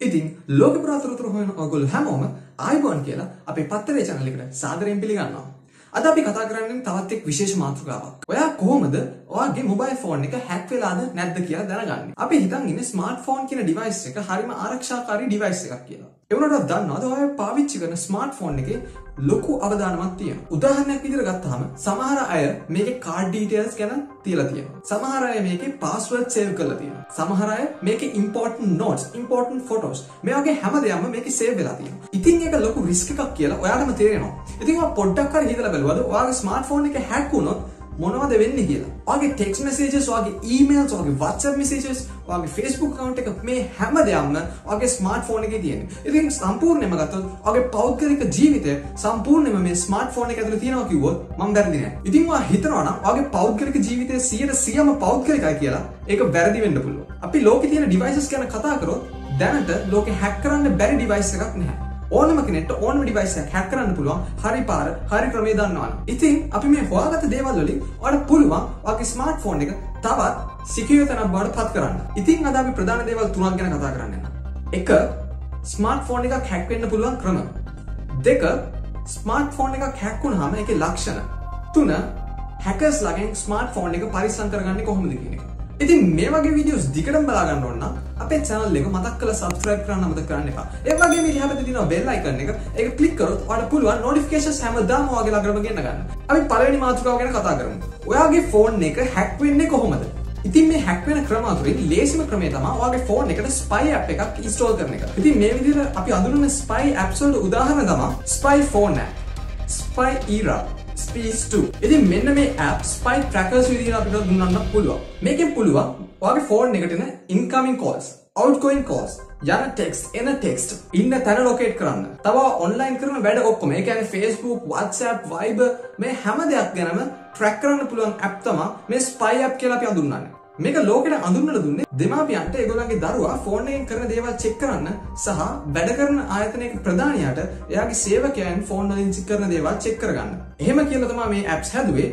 ඉතින් ලෝක පුරාතුරතුර හොයන ඔයගොල්ලෝ හැමෝම ආයිබෝන් කියලා අපේ පත්තරේ channel එකට සාදරයෙන් පිළිගන්නවා. අද අපි කතා කරන්නේ තවත් එක් විශේෂ මාතෘකාවක්. ඔයා කොහොමද ඔයාගේ මොබයිල් ෆෝන් එක හැක් වෙලාද නැද්ද කියලා දැනගන්නේ? අපි හිතන් ඉන්නේ ස්මාර්ට්ෆෝන් කියන ඩිවයිස් එක හරිම ආරක්ෂාකාරී ඩිවයිස් එකක් කියලා. ඒ වුණාට දන්නවද ඔයා පාවිච්චි කරන ස්මාර්ට්ෆෝන් එකේ ලොකු අවධානමක් තියෙනවා. උදාහරණයක් විදිහට ගත්තාම සමහර අය මේකේ කාඩ් ඩීටේල්ස් ගැන තියලා තියෙනවා. සමහර අය මේකේ පාස්වර්ඩ් සේව් කරලා තියෙනවා. සමහර අය මේකේ ඉම්පෝර්ටන්ට් නෝට්ස්, ඉම්පෝර්ටන්ට් ෆොටෝස් මේ වගේ හැම දෙයක්ම මේකේ සේව් වෙලා තියෙනවා. ඉතින් ඒක ලොකු රිස්ක් එකක් කියලා ඔයාලම තේරෙනවා. ඉතින් ඔයා පොඩ්ඩක් හරි හිතලා බලුවද ඔයාගේ ස්මාර්ට්ෆෝන් එක හැක් වුණොත් මොනවද වෙන්නේ කියලා. ඔයාගේ ටෙක්ස්ට් මෙසේජස්, ඔයාගේ ඊමේල්ස්, ඔයාගේ WhatsApp මෙසේජස්, ඔයාගේ Facebook account එක මේ හැම දෙයක්ම ඔයාගේ ස්මාර්ට්ෆෝන් එකේ තියෙනවා. ඉතින් සම්පූර්ණයෙන්ම ගත්තොත් ඔයාගේ පෞද්ගලික ජීවිතය සම්පූර්ණයෙන්ම මේ ස්මාර්ට්ෆෝන් එක ඇතුලේ තියෙනවා කිව්වොත් මම වැරදි නෑ. ඉතින් ඔයා හිතනවා නම් ඔයාගේ පෞද්ගලික ජීවිතය 100%ම පෞද්ගලිකයි කියලා ඒක වැරදි වෙන්න පුළුවන්. අපි ලෝකේ තියෙන devices ගැන කතා කරොත් දැනට ලෝකේ හැක් කරන්න බැරි device එකක් නැහැ. ඕනම කෙනෙක්ට ඕනම ඩිවයිස් එකක් හැක් කරන්න පුළුවන් හරි පාර හරි ක්‍රමේ දන්නවනම්. ඉතින් අපි මේ හොයාගත්ත දේවල් වලින් ඔයාලට පුළුවන් ඔයාගේ ස්මාර්ට්ෆෝන් එක තවත් සිකියුර් තැනක් බවට පත් කරන්න. ඉතින් අද අපි ප්‍රධාන දේවල් තුනක් ගැන කතා කරන්න යනවා. එක ස්මාර්ට්ෆෝන් එකක් හැක් වෙන්න පුළුවන් ක්‍රම. දෙක ස්මාර්ට්ෆෝන් එකක් හැක් වුණාම ඒකේ ලක්ෂණ. තුන හැකර්ස් ලගෙන් ස්මාර්ට්ෆෝන් එක පරිස්සම් කරගන්නේ කොහොමද කියන එක. ඉතින් මේ වගේ වීඩියෝස් දිගටම බලාගන්න ඕන නම් අපේ channel එක මතක් කරලා subscribe කරන්න අමතක කරන්න එපා. ඒ වගේම ඊට හැපෙත තියෙනවා bell icon එක. ඒක click කරොත් ඔයාලට පුළුවන් notifications හැමදාම ඔයාගේ ළඟටම ගෙන්න ගන්න. අපි පළවෙනි මාතෘකාව ගැන කතා කරමු. ඔයාගේ phone එක hack වෙන්නේ කොහොමද? ඉතින් මේ හැක් වෙන ක්‍රම අතරින් ලේසිම ක්‍රමය තමයි ඔයාගේ ෆෝන් එකට spy app එකක් install කරන එක. ඉතින් මේ විදිහට අපි අඳුරන spy apps වලට උදාහරණ තමයි spy phone app, spy era, ස්පීස් 2 ඉතින් මෙන්න මේ ඇප් ස්පයි ට්‍රැකර්ස් විදිහට අපිට දුන්නන්න පුළුවන් මේකෙන් පුළුවන් ඔයාගේ ෆෝන් එකට එන ඉන්කමින් කෝල්ස් outgoing calls යන ටෙක්ස්ට් එන ටෙක්ස්ට් ඉන්න තැන ලොකේට් කරන්න. තව ඔන්ලයින් කරන වැඩ ඔක්කොම. ඒ කියන්නේ Facebook, WhatsApp, Viber මේ හැම දෙයක් ගැනම ට්‍රැක් කරන්න පුළුවන් ඇප් තමයි මේ spy app කියලා අපි හඳුන්වන්නේ. මේක ලෝකෙට අඳුන්වලා දුන්නේ දෙමාපියන්ට ඒගොල්ලන්ගේ දරුවා ෆෝන් එකෙන් කරන දේවල් චෙක් කරන්න සහ වැඩ කරන ආයතනයක ප්‍රධානියාට එයාගේ සේවකයන් ෆෝන් වලින් චෙක් කරන දේවල් චෙක් කරගන්න. එහෙම කියලා තමයි මේ ඇප්ස් හැදුවේ.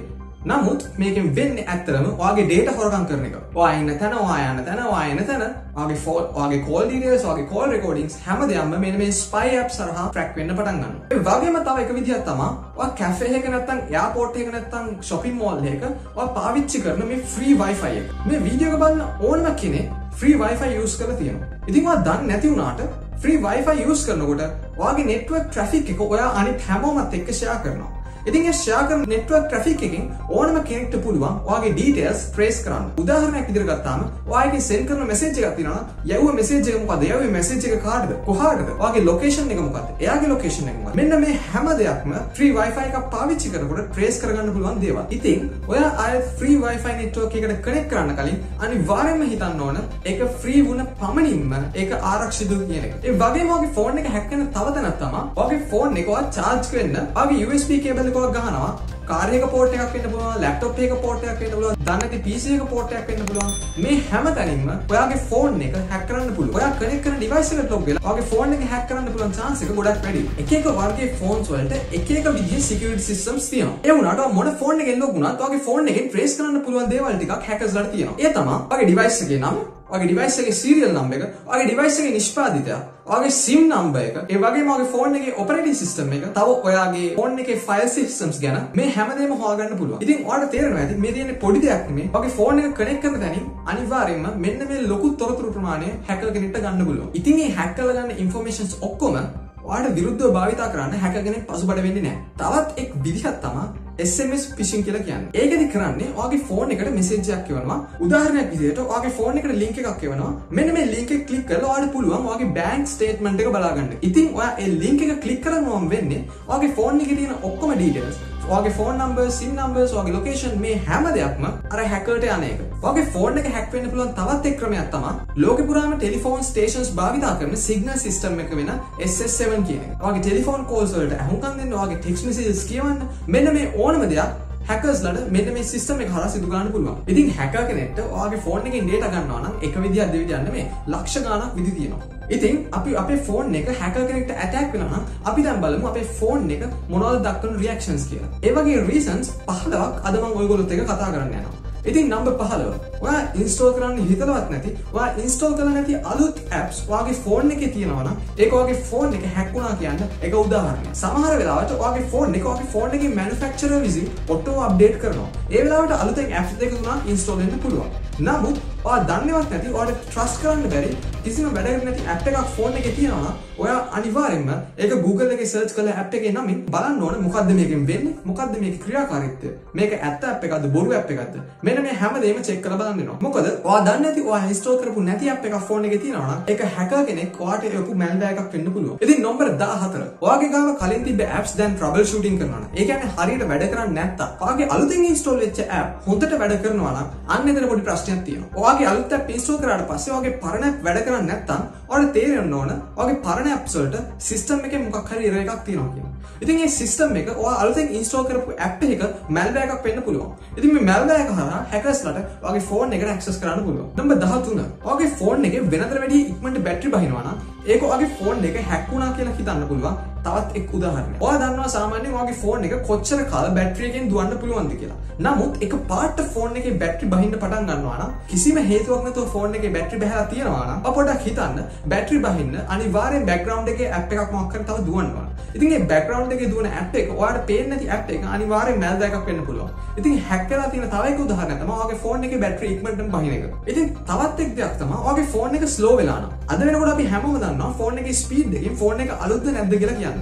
නමුත් මේකෙන් වෙන්නේ ඇත්තරම ඔයාගේ ඩේටා හොරකම් කරන එක. ඔයා ඉන්න තැන, ඔයා යන තැන, ඔයා එන තැන, ඔයාගේ ෆෝන්, ඔයාගේ කෝල් ඩීටේල්ස්, ඔයාගේ කෝල් රෙකෝඩින්ග්ස් හැමදේම මෙන්න මේ ස්පයි ඇප් හරහා ට්‍රැක් වෙන්න පටන් ගන්නවා. ඒ වගේම තව එක විදිහක් තමයි ඔයා කැෆේ එකක නැත්තම් එයාපෝට් එකක නැත්තම් shopping mall එකක ඔයා පාවිච්චි කරන මේ free wifi එක. මේ වීඩියෝ එක බලන ඕනම කෙනෙක් free wifi use කරලා තියෙනවා. ඉතින් ඔයා දන්නේ නැති වුණාට free wifi use කරනකොට ඔයාගේ network traffic එක ඔයා අනිත් හැමෝමත් එක්ක share කරනවා. ඉතින් ෂයා කරන නෙට්වර්ක් ට්‍රැෆික් එකෙන් ඕනම කෙනෙක්ට පුළුවන් ඔයාගේ ඩීටේල්ස් ට්‍රේස් කරන්න. උදාහරණයක් විදිහට ගත්තාම ඔයාගේ සෙන්ඩ් කරන මෙසේජ් එකක් තියෙනවා නම් යවුව මෙසේජ් එක මොකද්ද? යවුවේ මෙසේජ් එක කාටද? කොහාටද? ඔයාගේ ලොකේෂන් එක මොකද්ද? එයාගේ ලොකේෂන් එක මොකද්ද? මෙන්න මේ හැම දෙයක්ම ෆ්‍රී Wi-Fi එකක් පාවිච්චි කරනකොට ට්‍රේස් කරගන්න පුළුවන් දේවල්. ඉතින් ඔයා ආයෙත් ෆ්‍රී Wi-Fi network එකකට කනෙක්ට් කරන්න කලින් අනිවාර්යයෙන්ම හිතන්න ඕන ඒක ෆ්‍රී වුණ පමණින්ම ඒක ආරක්ෂිතද කියන එක. ඒ වගේම ඔයාගේ ෆෝන් එක හැක් වෙන තව තැනක් තමයි ඔයාගේ ෆෝන් එක ඔයා charge වෙන්න ඔයාගේ USB cable එකක් ගහනවා කාර්යක පෝට් එකක් වෙන්න පුළුවන් ලැප්ටොප් එකක පෝට් එකක් වෙන්න පුළුවන් දන්නති PC එක පෝට් එකක් වෙන්න පුළුවන් මේ හැම තැනින්ම ඔයාගේ ෆෝන් එක හැක් කරන්න පුළුවන්. ඔයා කනෙක්ට් කරන ඩිවයිස් එකට ලොග් වෙලා ඔයාගේ ෆෝන් එක හැක් කරන්න පුළුවන් chance එක ගොඩක් වැඩි එක එක වර්ගයේ ෆෝන්ස් වලට එක එක විදිහේ security systems තියෙනවා. ඒ වුණාට මොන ෆෝන් එකෙන් ලොග් වුණත් ඔයාගේ ෆෝන් එකෙන් trace කරන්න පුළුවන් දේවල් ටිකක් hackers ලාට තියෙනවා. ඒ තමයි ඔයාගේ ඩිවයිස් එකේ නම ඔයාගේ ඩිවයිස් එකේ සීරියල් නම්බර් එක, ඔයාගේ ඩිවයිස් එකේ නිෂ්පාදිතය, ඔයාගේ SIM නම්බර් එක, ඒ වගේම ඔයාගේ ෆෝන් එකේ ඔපරේටින් සිස්ටම් එක, තව ඔයාගේ ෆෝන් එකේ ෆයිල් සිස්ටම්ස් ගැන මේ හැමදේම හොයාගන්න පුළුවන්. ඉතින් ඔයාලට තේරෙනවා ඇති මේ තියෙන්නේ පොඩි දෙයක් නෙමෙයි. ඔයාගේ ෆෝන් එක කනෙක්ට් කරන තැනින් අනිවාර්යයෙන්ම මෙන්න මේ ලොකු තොරතුරු ප්‍රමාණය හැකර් කෙනෙක්ට ගන්න පුළුවන්. ඉතින් මේ හැක් කරලා ගන්න ඉන්ෆෝමේෂන්ස් ඔක්කොම ඔයාට විරුද්ධව භාවිතා කරන්න හැකර් කෙනෙක් පසුබට වෙන්නේ නැහැ. තවත් එක් විදිහක් තමයි SMS phishing කියලා කියන්නේ. ඒකෙදි කරන්නේ ඔයාගේ ෆෝන් එකට මෙසේජ් එකක් එවනවා. උදාහරණයක් විදිහට ඔයාගේ ෆෝන් එකට link එකක් එවනවා. මෙන්න මේ link එක ක්ලික් කරලා ඔයාලට පුළුවන් ඔයාගේ bank statement එක බලා ගන්න. ඉතින් ඔයා ඒ link එක ක්ලික් කරනවම වෙන්නේ ඔයාගේ ෆෝන් එකේ තියෙන ඔක්කොම details ඔයාගේ ෆෝන් නම්බර්, SIM නම්බර්ස්, ඔයාගේ ලොකේෂන් මේ හැම දෙයක්ම අර හැකර්ට යන එක. ඔයාගේ ෆෝන් එක හැක් වෙන්න පුළුවන් තවත් එක් ක්‍රමයක් තමයි ලෝකෙ පුරාම ටෙලිෆෝන් ස්ටේෂන්ස් භාවිතා කරන සිග්නල් සිස්ටම් එක වෙන SS7 කියන එක. ඔයාගේ ටෙලිෆෝන් කෝල්ස් වලට අහුම්කම් දෙන්න, ඔයාගේ ටෙක්ස්ට් මෙසේජස් කියවන්න මෙන්න මේ ඕනම දෙයක් හැකර්ස්ලට මෙන්න මේ සිස්ටම් එක හරහා සිදු කරන්න පුළුවන්. ඉතින් හැකර් කෙනෙක්ට ඔයාගේ ෆෝන් එකෙන් data ගන්නවා නම් එක විදියක් දෙවිදියක් නෙමෙයි ලක්ෂ ගණක් විදි තියෙනවා. ඉතින් අපි අපේ ෆෝන් එක හැකර් කෙනෙක්ට ඇටැක් වෙනවා නම් අපි දැන් බලමු අපේ ෆෝන් එක මොනවද දක්වන රියැක්ෂන්ස් කියලා. ඒ වගේ රීසන්ස් 15ක් අද මම ඔයගොල්ලොත් එක්ක කතා කරන්න යනවා. ඉතින් නම්බ පහලව ඔයා ඉන්ස්ටෝල් කරන්න හිතලවත් නැති ඔයා ඉන්ස්ටෝල් කළ නැති අලුත් ඇප්ස් වගේ ෆෝන් එක තියෙනවන ඒකගේ ෆෝන් එක හැක්ුණා කියන්න එක උදාහරණ සමහර වෙලාට වගේ ෆෝන් එක වගේ ෆෝන් එක මැනුෆක්චර විසි ඔටෝ අප්ඩේට් කරනවා. ඒවෙලාට අලුතෙන් ඇප් දෙක තුනා ඉන්ස්ටෝලන්න පුළුවන්. නමුත් වා දන්නවත් නැති වාට ට්‍රස් කරන්න බැරි කිසිම වැඩ නැති ඇප් එකක් ෆෝන් එක තියෙනවා. ඔයා අනිවාර්යෙන්ම ඒක Google එකේ සර්ච් කරලා ඇප් එකේ නමින් බලන්න ඕනේ මොකද්ද මේකෙන් වෙන්නේ මොකද්ද මේකේ ක්‍රියාකාරීත්වය. මේක ඇත්ත ඇප් එකක්ද බොරු ඇප් එකක්ද? මෙන්න මේ හැමදේම චෙක් කරලා බලන්න වෙනවා. මොකද ඔයා දන්නේ නැති ඔයා ඉන්ස්ටෝල් කරපු නැති ඇප් එකක් ෆෝන් එකේ තියෙනවා නම් ඒක හැකර් කෙනෙක් ඔයාට එපු මැල්වැර් එකක් වෙන්න පුළුවන්. ඉතින් නම්බර 14 ඔයාගේ ගාව කලින් තිබ්බ ඇප්ස් දැන් ට්‍රබල් ෂූටින් කරනවා නම් ඒ කියන්නේ හරියට වැඩ කරන්නේ නැත්තම් ඔයාගේ අලුතෙන් ඉන්ස්ටෝල් වෙච්ච ඇප් හොඳට වැඩ කරනවා නම් අන්න එතන පොඩි ප්‍රශ්නයක් තියෙනවා. ඔයාගේ ඔයාගේ අලුත් ඇප් ඉන්ස්ටෝල් කරාට පස්සේ ඔයාගේ පරණ ඇප් වැඩ කරන්නේ නැත්නම් ඔයාලට තේරෙන්න ඕන ඔයාගේ පරණ ඇප්ස් වලට සිස්ටම් එකේ මොකක් හරි එරර් එකක් තියෙනවා කියලා. ඉතින් මේ සිස්ටම් එක ඔයා අලුතෙන් ඉන්ස්ටෝල් කරපු ඇප් එකක මැල්වැර් එකක් වෙන්න පුළුවන්. ඉතින් මේ මැල්වැර් එක හරහා හැකර්ස්ලාට ඔයාගේ ෆෝන් එකට ඇක්සස් කරන්න පුළුවන්. නම්බර් 13. ඔයාගේ ෆෝන් එකේ වෙනතර වැඩි ඉක්මනට බැටරි බහිනවා නම් ඒක ඔයාගේ ෆෝන් එක හැක් වුණා කියලා හිතන්න පුළුවන්. තවත් එක් උදාහරණයක්. ඔයා දන්නවා සාමාන්‍යයෙන් ඔයාගේ ෆෝන් එක කොච්චර කාල බැටරි එකෙන් දුවන්න පුළුවන්ද කියලා. නමුත් එක පාට ෆෝන් එකේ බැටරි බහින්න පටන් ගන්නවා නම් කිසිම හේතුවක් නැතුව ෆෝන් එකේ බැටරි බහලා තියෙනවා නම් පොඩ්ඩක් හිතන්න බැටරි බහින්න අනිවාර්යෙන් බෑග්ග්‍රවුන්ඩ් එකේ ඇප් එකක් මොකක් කරේ තව දුවන්න ඕන. ඉතින් මේ බෑග්ග්‍රවුන්ඩ් එකේ දුවන ඇප් එක ඔයාලට පේන්නේ නැති ඇප් එක අනිවාර්යෙන් මැල්වැර් එකක් වෙන්න පුළුවන්. ඉතින් හැක් කරලා තියෙන තව එක උදාහරණයක් තමයි ඔයාගේ ෆෝන් එකේ බැටරි ඉක්මනටම බහින එක. ඉතින් තවත් එක් දෙයක් තමයි ඔයාගේ ෆෝන් එක ස්ලෝ වෙලා නම්. අද වෙනකොට අපි හැමෝම දන්නවා ෆෝන් එකේ ස්පීඩ් එකෙන් ෆෝන් එක අලුත්ද නැද්ද කියලා කියන්නේ.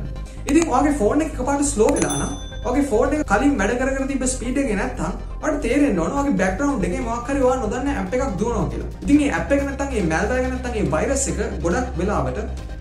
ඉතින් ඔයාගේ ෆෝන් එක එකපාරට ස්ලෝ වෙලා නම් ඔයාගේ ෆෝන් එක කලින් වැඩ කරගෙන තිබ්බ ස්පීඩ් එක නැත්තම් ඔයාලට තේරෙන්න ඕන ඔයාගේ බෑග්ග්‍රවුන්ඩ් එකේ මොකක් හරි ඔයා නොදන්න ඇප් එකක් දුවනවා කියලා. ඉතින් මේ ඇප් එක නැත්තම් මේ මැල්වැර් එක නැත්තම් මේ වෛරස් එක ගොඩක් වෙලාවට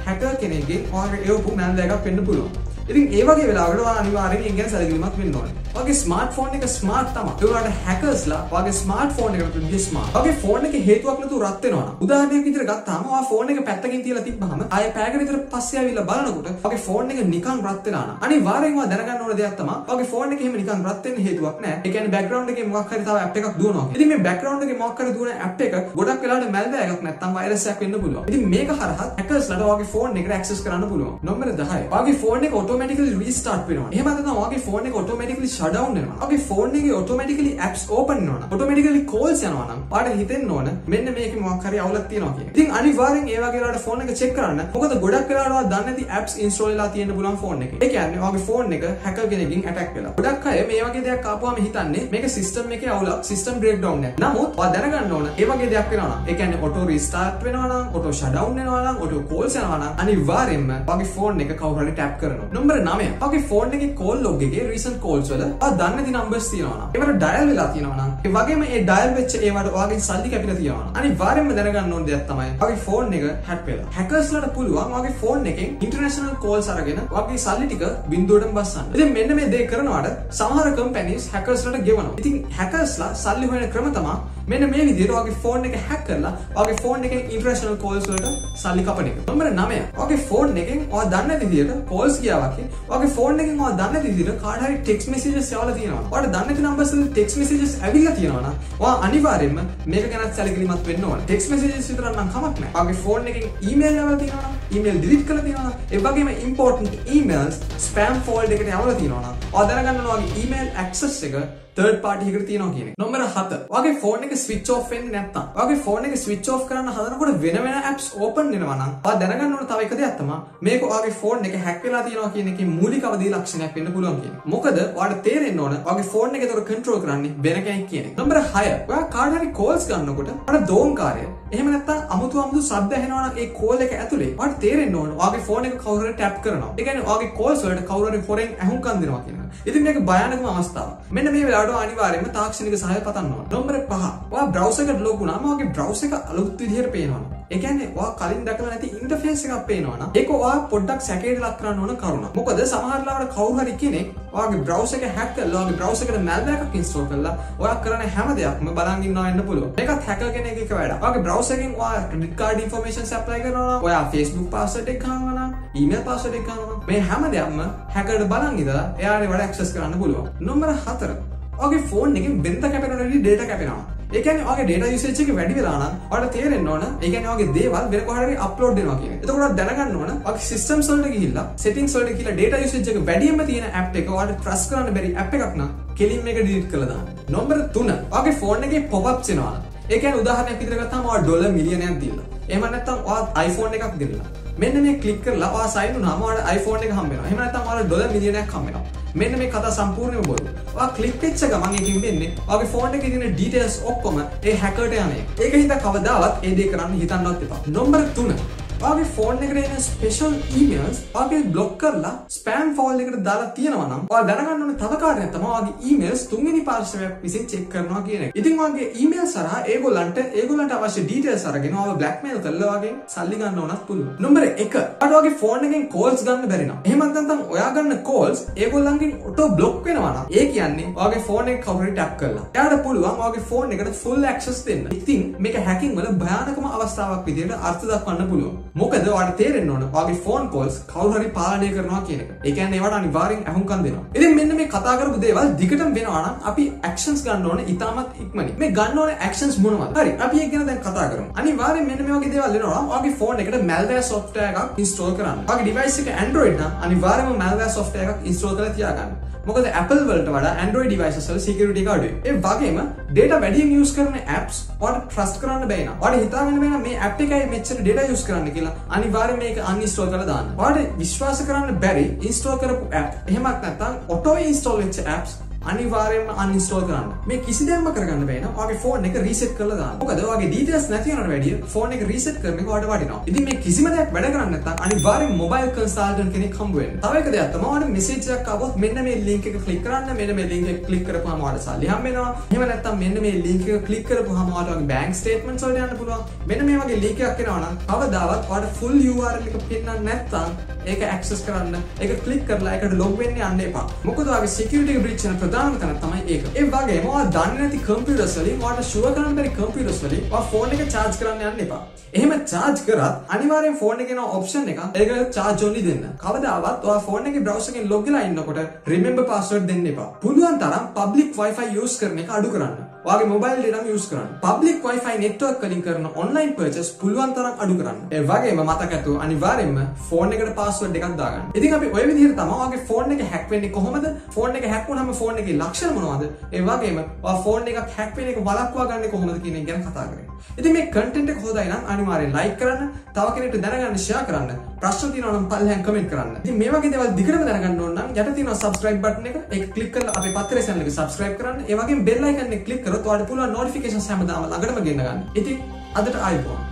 හැකර් කෙනෙක්ගේ ඔයාගේ එවපු මැල්වැර් එකක් වෙන්න පුළුවන්. ඉතින් ඒ වගේ වෙලාවට ඔයා අනිවාර්යෙන් ඒ ගැන සැලකිලිමත් වෙන්න ඕනේ. ඔයාගේ ස්මාර්ට්ෆෝන් එක ස්මාර්ට් තමයි. ඒ වුණාට හැකර්ස්ලා ඔයාගේ ස්මාර්ට්ෆෝන් එකට විදිහ ස්මාර්ට්. ඔයාගේ ෆෝන් එකේ හේතුවක් නැතුව රත් වෙනවා නම් උදාහරණයක් විදිහට ගත්තාම ඔයා ෆෝන් එක පැත්තකින් තියලා තිබ්බහම ආයෙ පැයකට විතර පස්සේ ආවිල්ලා බලනකොට ඔයාගේ ෆෝන් එක නිකන් රත් වෙලා නම් අනිවාර්යෙන්ම ඔයා දැනගන්න ඕන දෙයක් තමයි ඔයාගේ ෆෝන් එක එහෙම නිකන් රත් වෙන්න හේතුවක් නැහැ. ඒ කියන්නේ බෑග්ග්‍රවුන්ඩ් එකේ මොකක් හරි තව ඇප් එකක් දුවනවා. ඉතින් මේ බෑග්ග්‍රවුන්ඩ් එකේ මොකක් හරි දුවන ඇප් එක ගොඩක් වෙලාවට මැල්වැර් එකක් නැත්නම් වෛරස් එකක් වෙන්න පුළුවන්. ඉතින් මේක හරහා හැකර්ස්ලාට ඔයාගේ ෆෝන් එකට ඇක්සස් කරන්න පුළුවන්. නම්බර 10. ඔයාගේ ෆෝන් එක ඔටෝමැටිකලි රීස්ටාර්ට් වෙනවා. එහෙම නැත්නම් ඔයාගේ ෆෝන් එක ඔටෝමැටිකලි ෂට් ඩවුන් වෙනවා. ඔයාගේ ෆෝන් එකේ ඔටෝමැටිකලි ඇප්ස් ඕපන් වෙනවා නම් ඔටෝමැටිකලි කෝල්ස් යනවා නම් ඔයාලට හිතෙන්න ඕන මෙන්න මේකේ මොකක් හරි අවුලක් තියෙනවා කියන. ඉතින් අනිවාර්යෙන් ඒ වගේ වෙලාවට ෆෝන් එක චෙක් කරන්න. මොකද ගොඩක් වෙලාවට ඔයා දන්නේ නැති ඇප්ස් ඉන්ස්ටෝල් වෙලා තියෙන්න පුළුවන් ෆෝන් එකේ. ඒ කියන්නේ ඔයාගේ ෆෝන් එක හැකර් කෙනෙක්ගෙන් ඇටැක් වෙලා. ගොඩක් අය මේ වගේ දෙයක් ආපුවාම හිතන්නේ මේක සිස්ටම් එකේ අවුලක්, සිස්ටම් බ්‍රේක් ඩවුන් එක. නමුත් ඔයා දැනගන්න ඕන ඒ වගේ දෙයක් වෙනවා නම් ඒ කියන්නේ ඔටෝ රීස්ටාර්ට් වෙනවා නම්, ඔටෝ ෂට් ඩවුන් වෙනවා නම්, ඔටෝ කෝල්ස් යනවා නම් අනිවාර්යෙන්ම ඔයාගේ ෆෝන් එක කවුරු හරි ටැප් කරනවා. නම්බර 9. ඔයාගේ ෆෝන් එකේ කෝල් ලොග් එකේ රීසන්ට් කෝල්ස් වල ඔයා දන්නේ නැති නම්බර්ස් තියෙනවා නම් ඒවට ඩයල් වෙලා තියෙනවා නම් ඒ වගේම ඒ ඩයල් වෙච්ච ඒවට ඔයාගේ සල්ලි කැපිලා තියෙනවා නම් අනිවාර්යෙන්ම දැනගන්න ඕන දෙයක් තමයි ඔයාගේ ෆෝන් එක හැක් වෙලා හැකර්ස්ලාට පුළුවන් ඔයාගේ ෆෝන් එකෙන් ඉන්ටර්නැෂනල් කෝල්ස් අරගෙන ඔයාගේ සල්ලි ටික බින්දුවටම බස්සන්න. ඉතින් මෙන්න මේ දේ කරනවාට සමහර කම්පැනිස් හැකර්ස්ලාට ගෙවනවා. ඉතින් හැකර්ස්ලා සල්ලි හොයන ක්‍රම තමයි මෙන්න මේ විදිහට ඔයාගේ ෆෝන් එක හැක් කරලා ඔයාගේ ෆෝන් එකෙන් ඉන්ටර්නැෂනල් කෝල්ස් වලට සල්ලි කපන එක. නම්බර 9. ඔයාගේ ෆෝන් එකෙන් ඔයා දන්නේ නැති විදිහට කෝල්ස් ගියා වගේ ඔයාගේ ෆෝන් එකෙන් ඔයා දන්නේ නැති විදිහට කාට හරි ටෙක්ස්ට් මෙසේජස් යවලා තියෙනවා. ඔයාලට දන්නේ නැති නම්බර්ස් වලින් ටෙක්ස්ට් මෙසේජස් ඇවිල්ලා තියෙනවා නම් ඔයා අනිවාර්යයෙන්ම මේක ගැනත් සැලකිලිමත් වෙන්න ඕන. ටෙක්ස්ට් මෙසේජස් විතරක් නම් කමක් නැහැ. ඔයාගේ ෆෝන් එකෙන් ඊමේල් යවලා තියෙනවා නම් ඊමේල් ඩිලීට් කරලා තියෙනවා නම් ඒ වගේම ඉම්පෝටන්ට් ඊමේල්ස් ස්පෑම් ෆෝල්ඩර් එකට යවලා තියෙනවා නම් ඔයා දැනගන්න ඕන ඔයාගේ ඊමේල් ඇක්සස් එක තර්ඩ් පාටි එකට තියෙනවා කියන එක. නම්බර 7. ඔයාගේ ෆෝන් එක ස්විච් ඔෆ් වෙන්නේ නැත්නම් ඔයාගේ ෆෝන් එක ස්විච් ඔෆ් කරන්න හදනකොට වෙන වෙන ඇප්ස් ඕපන් වෙනවා නම් ඔයා දැනගන්න ඕන තව එක දෙයක් තමයි මේක ඔයාගේ ෆෝන් එක හැක් වෙලා තියෙනවා කියන එකේ මූලික අවදී ලක්ෂණයක් වෙන්න පුළුවන් කියන එක. මොකද ඔයාලට තේරෙන්න ඕන ඔයාගේ ෆෝන් එක ඒතර කන්ට්‍රෝල් කරන්නේ වෙන කෙනෙක් කියන එක. නම්බර 6. ඔයා කාට හරි කෝල්ස් ගන්නකොට ඔයාලා දෝංකාරය එහෙම නැත්නම් අමුතු අමුතු ශබ්ද ඇහෙනවා නම් ඒ කෝල් එක ඇතුලේ ඔයාලට තේරෙන්න ඕන ඔයාගේ ෆෝන් එක කවුරු හරි ටැප් කරනවා. ඒ කියන්නේ ඔයාගේ කෝල්ස් වලට කවුරු හරි හොරෙන් ඇහුම්කන් දෙනවා කියන එක. ඉතින් මේක භයානකම අවස්ථාවක්. මෙන්න මේ වෙලාවට අනිවාර්යයෙන්ම තාක්ෂණික සහාය පතන්න ඕන. නම්බර 5. ඔයා බ්‍රවුසර් එකට ලොග් වුණාම ඔයාගේ බ්‍රවුසර් එක අලුත් විදිහට පේනවා. ඒ කියන්නේ ඔයා කලින් දැකලා නැති ඉන්ටර්ෆේස් එකක් පේනවා නම් ඒක ඔයා පොඩ්ඩක් සැකේට ලක් කරන්න ඕන කරුණක්. මොකද සමහර ලාවට කවුරු හරි කෙනෙක් ඔයාගේ බ්‍රවුසර් එක හැක් කරලා ඔයාගේ බ්‍රවුසර් එකට මැල්වැර් එකක් ඉන්ස්ටෝල් කරලා ඔයා කරන හැම දෙයක්ම බලන් ඉන්නවා වෙන්න පුළුවන්. මේකත් හැකර් කෙනෙක් එක වැඩක්. ඔයාගේ බ්‍රවුසර් එකෙන් ඔයා ක්‍රෙඩිට් කාඩ් ඉන්ෆර්මේෂන්ස් ඇප්ලයි කරනවා නම් ඔයා Facebook password එක ගන්නවා නම් ඊමේල් password එක ගන්නවා නම් මේ හැම දෙයක්ම හැකර්ට බලන් ඉඳලා එයාට වැඩ ඇක්සස් කරන්න පුළුවන්. නම්බර 4 ඔගේ ෆෝන් එකෙන් බෙන්ත කැපෙනට ඩේට කැපෙනවා ඒ කියන්නේ ඔයාගේ data usage එක වැඩි වෙලා නම් ඔයාලට තේරෙන්න ඕන ඒ කියන්නේ ඔයාගේ දේවල් වෙන කොහට හරි අප්ලෝඩ් වෙනවා කියන එක. එතකොට දැනගන්න ඕන ඔයාගේ systems වලට ගිහිල්ලා settings වලට ගිහිල්ලා data usage එක වැඩියෙන්ම තියෙන app එක ඔයාලට trust කරන්න බැරි app එකක් නම් කෙලින්ම එක delete කරලා දාන්න. නම්බර 3 ඔයාගේ phone එකේ pop-ups එනවා. ඒ කියන්නේ උදාහරණයක් විදිහට ගත්තාම ඔයා ඩොලර් මිලියනයක් දීලා. එහෙම නැත්නම් ඔයා iPhone එකක් දෙන්නා. මෙන්න මේ ක්ලික් කරලා ඔයා සයින් වුණාම ඔයාලට iPhone එක හම්බ වෙනවා. එහෙම නැත්නම් ඔයාලට ඩොලර් මිලියනයක් හම්බ වෙනවා. මෙන්න මේ කතා සම්පූර්ණයෙන්ම බොරු. ඔයා ක්ලික් වෙච්ච ගමන් එකකින් වෙන්නේ ඔයාගේ ෆෝන් එකේ තියෙන ඩීටේල්ස් ඔක්කොම ඒ හැකර්ට යන එක. ඒක හින්දා කවදාවත් ඒ දේ කරන්න හිතන්නවත් එපා. නම්බර් 3 ඔයාගේ ෆෝන් එකට එන ස්පෙෂල් ඊමේල්ස් ඔයාගේ බ්ලොක් කරලා ස්පෑම් ෆෝල් එකට දාලා තියෙනවා නම් ඔයා දැනගන්න ඕනේ තව කාරණයක් තමයි ඔයාගේ ඊමේල්ස් තුන්වෙනි පාර්ශවයක් විසින් චෙක් කරනවා කියන එක. ඉතින් ඔයාගේ ඊමේල් සරහා ඒගොල්ලන්ට ඒගොල්ලන්ට අවශ්‍ය ඩීටේල්ස් අරගෙන ඔයාව බ්ලැක්මේල් කරලා වගේ සල්ලි ගන්න ඕනත් පුළුවන්. නම්බර 1 ඔයාට ඔයාගේ ෆෝන් එකෙන් කෝල්ස් ගන්න බැරි නම් එහෙම නැත්නම් ඔයා ගන්න කෝල්ස් ඒගොල්ලන්ගෙන් ඔටෝ බ්ලොක් වෙනවා නම් ඒ කියන්නේ ඔයාගේ ෆෝන් එක කවුරු හරි ටැප් කරලා. එයාට පුළුවන් ඔයාගේ ෆෝන් එකට ෆුල් ඇක්සස් දෙන්න. ඉතින් මේක හැකින් වල භයානකම අවස්ථාවක් විදිහට අර්ථ දක්වන්න පුළුවන්. මොකද ඔයාට තේරෙන්න ඕන ඔයාගේ ෆෝන් කෝල්ස් කවුරු හරි පාලනය කරනවා කියන එක. ඒ කියන්නේ ඒවට අනිවාර්යෙන් අහුම්කම් දෙනවා. ඉතින් මෙන්න මේ කතා කරපු දේවල් දිගටම වෙනවා නම් අපි ඇක්ෂන්ස් ගන්න ඕනේ ඉතාමත් ඉක්මනින්. මේ ගන්න ඕනේ ඇක්ෂන්ස් මොනවද? හරි අපි ඒක ගැන දැන් කතා කරමු. අනිවාර්යෙන් මෙන්න මේ වගේ දේවල් වෙනවා නම් ඔයාගේ ෆෝන් එකට malware software එකක් install කරන්න. ඔයාගේ device එක Android නම් අනිවාර්යයෙන්ම malware software එකක් install කරලා තියාගන්න. මොකද Apple වලට වඩා Android devices වල security එක අඩුයි. ඒ වගේම data වැඩියෙන් use කරන apps ඔයාලට trust කරන්න බැහැ නේද? ඔයාලට හිතාගන්න බැහැ මේ app එකයි මෙච්චර data use කරන්න කියලා. අනිවාර්යයෙන් මේක uninstall කරලා දාන්න. ඔයාලට විශ්වාස කරන්න බැරි install කරපු app එහෙමත් නැත්නම් auto install වෙච්ච apps අනිවාර්යයෙන්ම uninstall කරන්න. මේ කිසි දෙයක් කරගන්න බැහැ නම් ඔයාගේ ෆෝන් එක reset කරලා දාන්න. මොකද ඔයාගේ details නැති වෙනවට වැඩිය ෆෝන් එක reset කරන එක ඔයාලට වටිනවා. ඉතින් මේ කිසිම දෙයක් වැඩ කරන්නේ නැත්නම් අනිවාර්යෙන් mobile consultant කෙනෙක් හම්බ වෙන්න. තව එක දෙයක් තමයි ඔයාලට message එකක් ආවොත් මෙන්න මේ link එක click කරන්න. මෙන්න මේ link එක click කරපුවාම ඔයාලට සල්ලි හම්බ වෙනවා. එහෙම නැත්නම් මෙන්න මේ link එක click කරපුවාම ඔයාලට ඔයාගේ bank statements වලට යන්න පුළුවන්. මෙන්න මේ වගේ link එකක් එනවා නම් කවදාවත් ඔයාලට full URL එක පෙන්නන්නේ නැත්නම් ඒක access කරන්න ඒක click කරලා ඒකට log වෙන්න යන්න එපා. මොකද ඔයාගේ security එක breach වෙන ප්‍රධානම තැන තමයි ඒක. ඒ වගේම ඔයා දන්නේ නැති කම්පියුටර්ස් වලින් ඔයාට ෂුවර් කරන්න බැරි කම්පියුටර්ස් වලින් ඔයා ෆෝන් එක charge කරන්න යන්න එපා. එහෙම charge කරත් අනිවාර්යෙන් ෆෝන් එකේ තියෙන option එක ඒක charge only දෙන්න. කවදාවත් ඔයා ෆෝන් එකේ browser එකෙන් log වෙලා ඉන්නකොට remember password දෙන්න එපා. පුළුවන් තරම් public wifi use කරන එක අඩු කරන්න. ඔයාගේ mobile data use කරන්න. public wifi network වලින් කරන online purchase පුළුවන් තරම් අඩු කරන්න. ඒ වගේම මතක ඇතුව අනිවාර්යෙන්ම ෆෝන් එකට password එකක් දාගන්න. ඉතින් අපි ওই විදිහට තමයි ඔයාගේ ෆෝන් එක hack වෙන්නේ කොහොමද? ෆෝන් එක hack වුණාම ෆෝන් එකේ ලක්ෂණ මොනවද? ඒ වගේම ඔයා ෆෝන් එකක් hack වෙන එක වළක්වා ගන්න කොහොමද කියන එක ගැන කතා කරේ. ඉතින් මේ content එක හොඳයි නම් අනිවාර්යෙන් like කරන්න, තව කෙනෙක්ට දැනගන්න share කරන්න, ප්‍රශ්න තියෙනවා නම් පල්ලෙහාන් comment කරන්න. ඉතින් මේ වගේ දේවල් දිගටම දැනගන්න ඕන නම් යට තියෙනවා subscribe button එක. ඒක click කරලා අපේ පත්තරේ channel එක subscribe කරන්න. ඒ වගේම bell icon එක click කරොත් ඔයාලට පුළුවන් notifications හැමදාම ළඟටම ගෙන්න ගන්න. ඉතින් අදට ආයිබෝන්